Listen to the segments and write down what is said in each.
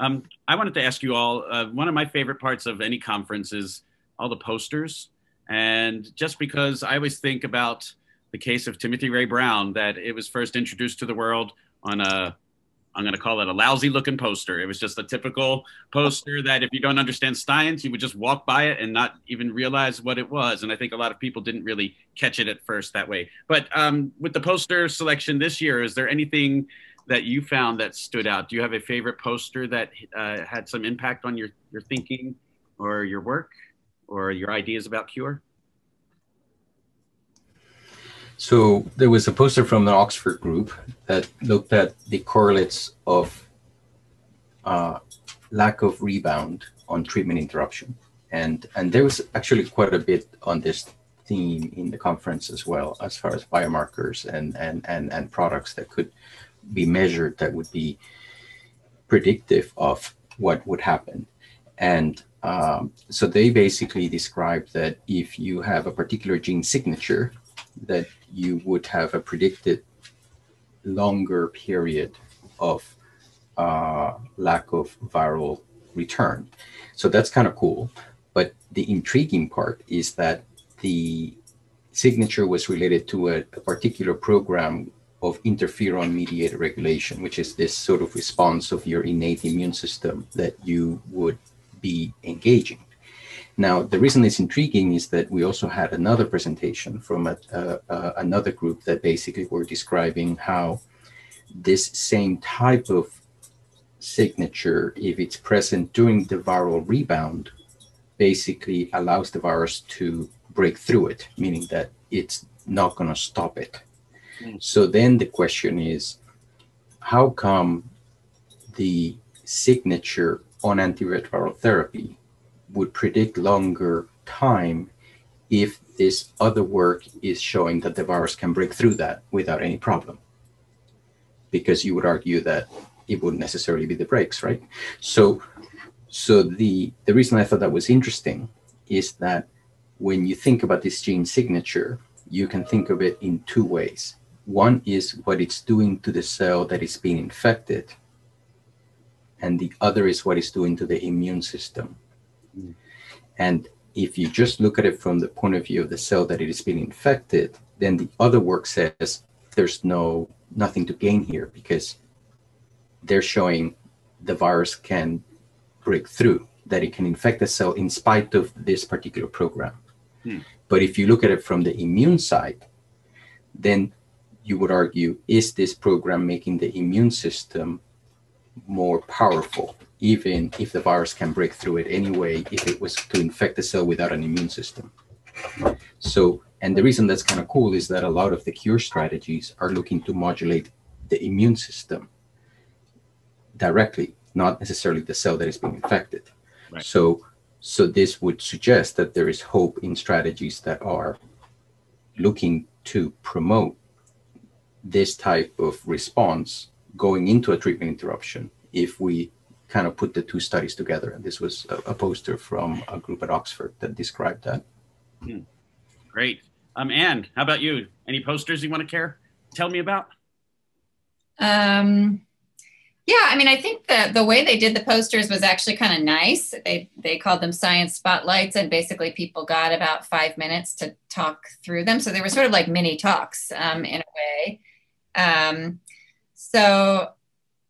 Um, I wanted to ask you all uh, one of my favorite parts of any conference is all the posters. And just because I always think about the case of Timothy Ray Brown, that it was first introduced to the world on a I'm going to call it a lousy looking poster. It was just a typical poster that if you don't understand science, you would just walk by it and not even realize what it was. And I think a lot of people didn't really catch it at first that way. But um, with the poster selection this year, is there anything that you found that stood out? Do you have a favorite poster that uh, had some impact on your, your thinking or your work or your ideas about cure? So there was a poster from the Oxford group that looked at the correlates of uh, lack of rebound on treatment interruption. And, and there was actually quite a bit on this theme in the conference as well, as far as biomarkers and, and, and, and products that could be measured that would be predictive of what would happen. And um, so they basically described that if you have a particular gene signature, that you would have a predicted longer period of uh, lack of viral return. So that's kind of cool. But the intriguing part is that the signature was related to a, a particular program of interferon mediated regulation, which is this sort of response of your innate immune system that you would be engaging. Now, the reason it's intriguing is that we also had another presentation from a, uh, uh, another group that basically were describing how this same type of signature, if it's present during the viral rebound, basically allows the virus to break through it, meaning that it's not going to stop it. So then the question is how come the signature on antiretroviral therapy would predict longer time if this other work is showing that the virus can break through that without any problem. Because you would argue that it wouldn't necessarily be the breaks, right? So, so the the reason I thought that was interesting is that when you think about this gene signature, you can think of it in two ways. One is what it's doing to the cell that is being infected, and the other is what it's doing to the immune system. Mm. And if you just look at it from the point of view of the cell that it is being infected, then the other work says there's no nothing to gain here because they're showing the virus can break through, that it can infect the cell in spite of this particular program. Hmm. But if you look at it from the immune side, then you would argue is this program making the immune system more powerful? even if the virus can break through it anyway, if it was to infect the cell without an immune system. So, and the reason that's kind of cool is that a lot of the cure strategies are looking to modulate the immune system directly, not necessarily the cell that is being infected. Right. So, so this would suggest that there is hope in strategies that are looking to promote this type of response going into a treatment interruption if we kind of put the two studies together. And this was a, a poster from a group at Oxford that described that. Hmm. Great. Um, Anne, how about you? Any posters you want to care? Tell me about? Um, yeah, I mean, I think the the way they did the posters was actually kind of nice. They they called them science spotlights, and basically people got about five minutes to talk through them. So they were sort of like mini talks um, in a way. Um, so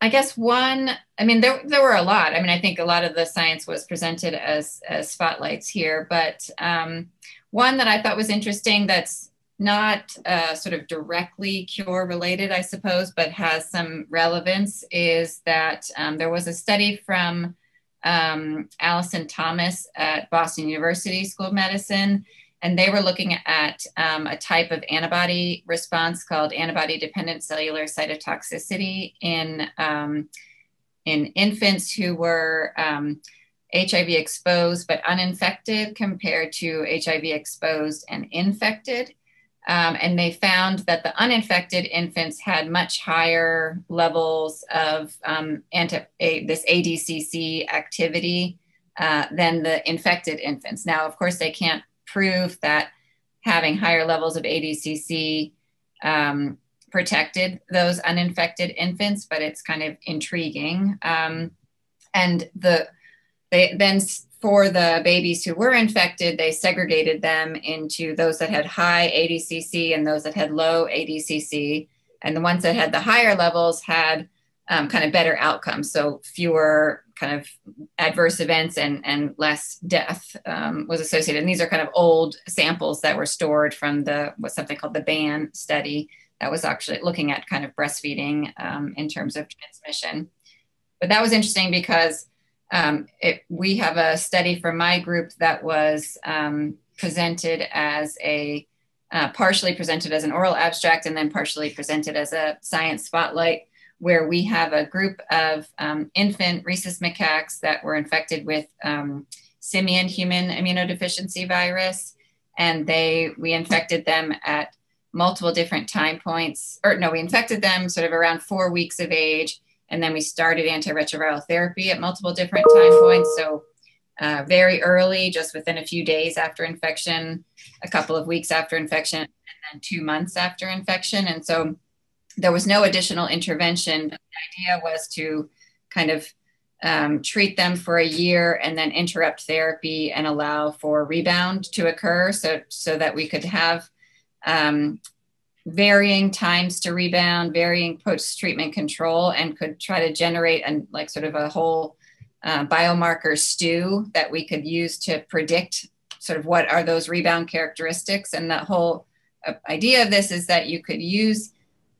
I guess one, I mean, there, there were a lot. I mean, I think a lot of the science was presented as, as spotlights here, but um, one that I thought was interesting that's not uh, sort of directly cure related, I suppose, but has some relevance is that um, there was a study from um, Allison Thomas at Boston University School of Medicine and they were looking at um, a type of antibody response called antibody dependent cellular cytotoxicity in, um, in infants who were um, HIV exposed but uninfected compared to HIV exposed and infected. Um, and they found that the uninfected infants had much higher levels of um, anti- a, this ADCC activity uh, than the infected infants. Now, of course, they can't prove that having higher levels of ADCC um, protected those uninfected infants, but it's kind of intriguing. Um, and the they then for the babies who were infected, they segregated them into those that had high ADCC and those that had low ADCC. And the ones that had the higher levels had um, kind of better outcomes, so fewer kind of adverse events and, and less death um, was associated. And these are kind of old samples that were stored from the what's something called the BAN study that was actually looking at kind of breastfeeding um, in terms of transmission. But that was interesting because um, it, we have a study from my group that was um, presented as a uh, partially presented as an oral abstract and then partially presented as a science spotlight where we have a group of um, infant rhesus macaques that were infected with um, simian human immunodeficiency virus and they we infected them at multiple different time points or no we infected them sort of around four weeks of age and then we started antiretroviral therapy at multiple different time points. So uh, very early, just within a few days after infection, a couple of weeks after infection, and then two months after infection. And so there was no additional intervention. The idea was to kind of um, treat them for a year and then interrupt therapy and allow for rebound to occur so, so that we could have um, varying times to rebound, varying post treatment control, and could try to generate and like sort of a whole uh, biomarker stew that we could use to predict sort of what are those rebound characteristics. And the whole uh, idea of this is that you could use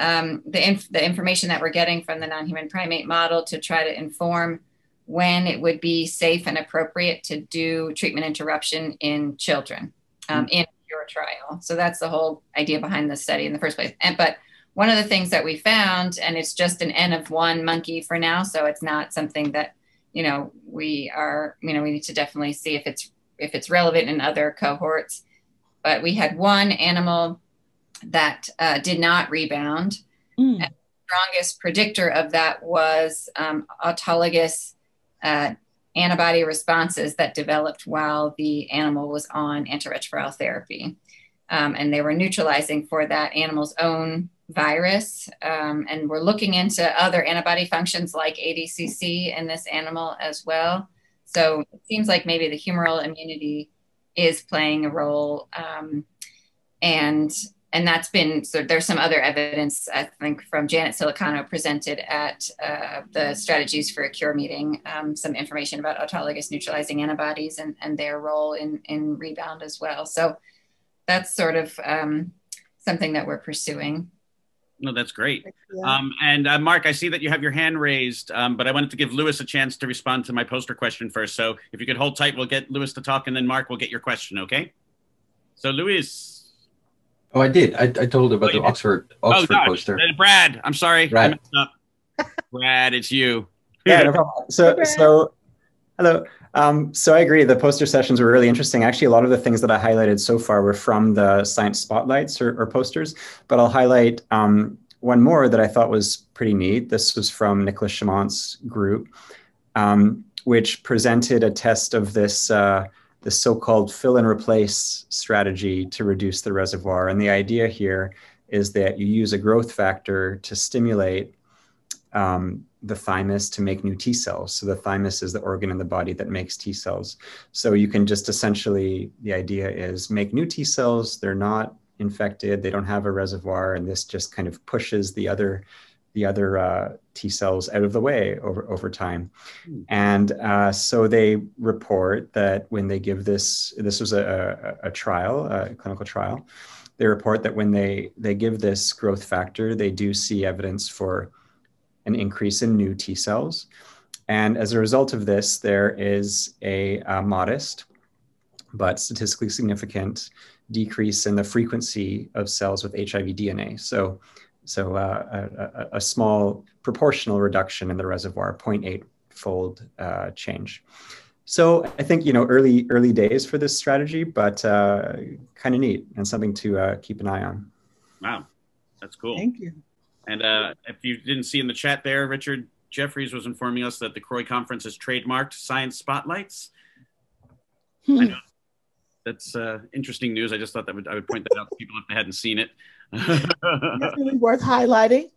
um, the, inf- the information that we're getting from the non human primate model to try to inform when it would be safe and appropriate to do treatment interruption in children um, mm-hmm. in your trial. So that's the whole idea behind the study in the first place. And but one of the things that we found, and it's just an N of one monkey for now, so it's not something that you know we are you know we need to definitely see if it's if it's relevant in other cohorts. But we had one animal that uh, did not rebound. Mm. And the strongest predictor of that was um, autologous uh, antibody responses that developed while the animal was on antiretroviral therapy. Um, and they were neutralizing for that animal's own virus. Um, and we're looking into other antibody functions like ADCC in this animal as well. So it seems like maybe the humoral immunity is playing a role. Um, and and that's been so there's some other evidence i think from janet siliciano presented at uh, the strategies for a cure meeting um, some information about autologous neutralizing antibodies and, and their role in, in rebound as well so that's sort of um, something that we're pursuing no, that's great. Yeah. Um, and uh, Mark, I see that you have your hand raised, um, but I wanted to give Lewis a chance to respond to my poster question first. So if you could hold tight, we'll get Lewis to talk, and then Mark will get your question. Okay. So Lewis, Oh, I did. I, I told about oh, the Oxford Oxford oh, poster. Brad, I'm sorry. Brad, Brad it's you. yeah, no problem. So, so hello. Um, so I agree. The poster sessions were really interesting. Actually, a lot of the things that I highlighted so far were from the science spotlights or, or posters, but I'll highlight um, one more that I thought was pretty neat. This was from Nicolas Chomont's group, um, which presented a test of this uh, the so-called fill and replace strategy to reduce the reservoir. And the idea here is that you use a growth factor to stimulate um, the thymus to make new T cells. So the thymus is the organ in the body that makes T cells. So you can just essentially, the idea is make new T cells. They're not infected. They don't have a reservoir. And this just kind of pushes the other the other uh, T cells out of the way over, over time. Mm. And uh, so they report that when they give this, this was a, a, a, trial, a clinical trial, they report that when they, they give this growth factor, they do see evidence for an increase in new T cells. And as a result of this, there is a, a modest but statistically significant decrease in the frequency of cells with HIV DNA. So so uh, a, a, small proportional reduction in the reservoir, 0.8 fold uh, change. So I think you know early early days for this strategy, but uh, kind of neat and something to uh, keep an eye on. Wow, that's cool. Thank you. And uh, if you didn't see in the chat there, Richard Jefferys was informing us that the CROI conference has trademarked Science Spotlights. Hmm. I know that's uh, interesting news. I just thought that would, I would point that out to people if they hadn't seen it. Definitely worth highlighting.